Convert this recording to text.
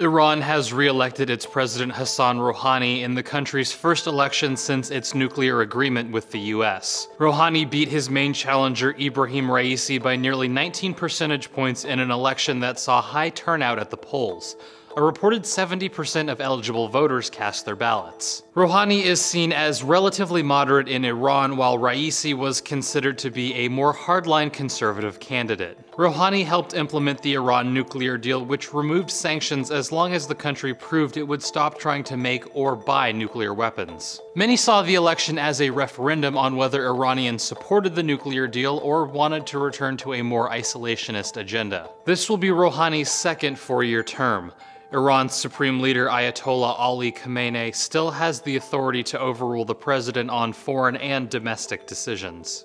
Iran has re-elected its president Hassan Rouhani in the country's first election since its nuclear agreement with the US. Rouhani beat his main challenger Ebrahim Raisi by nearly 19 percentage points in an election that saw high turnout at the polls a reported 70% of eligible voters cast their ballots. Rouhani is seen as relatively moderate in Iran, while Raisi was considered to be a more hardline conservative candidate. Rouhani helped implement the Iran nuclear deal, which removed sanctions as long as the country proved it would stop trying to make or buy nuclear weapons. Many saw the election as a referendum on whether Iranians supported the nuclear deal or wanted to return to a more isolationist agenda. This will be Rouhani's second four-year term. Iran's supreme leader Ayatollah Ali Khamenei still has the authority to overrule the president on foreign and domestic decisions.